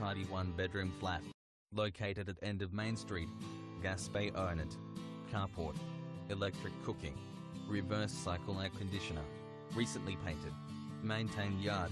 tidy one-bedroom flat. Located at end of Main Street. Gas bayonet. Carport. Electric cooking. Reverse cycle air conditioner. Recently painted. Maintained yard.